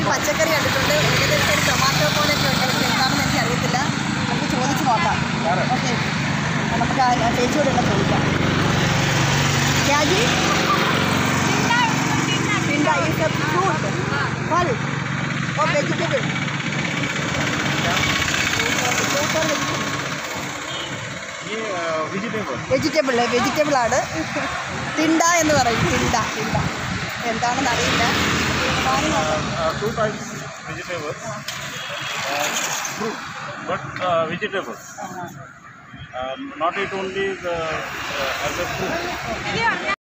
ഒരു പച്ചക്കറി കണ്ടിട്ടുണ്ട് ഏകദേശം ഒരു ടൊമാറ്റോ പോലെയൊക്കെ ഉണ്ട് എന്താണെന്ന് എനിക്ക് അറിയത്തില്ല നമുക്ക് ചോദിച്ച് നോക്കാം ഓക്കെ നമുക്ക് ആ ചേച്ചിയോട് തന്നെ ചോദിക്കാം രാജി ഓ വെജിറ്റബിൾ വെജിറ്റബിൾ വെജിറ്റബിൾ ആണ് തിണ്ട എന്ന് പറയും തിണ്ട തിണ്ട എന്താണെന്ന് അറിയില്ല Uh, uh, two types vegetables, uh, fruit, but vegetables. Uh-huh. Um, not it only as a fruit.